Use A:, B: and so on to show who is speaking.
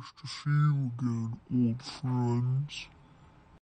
A: nice to see you again, old friends.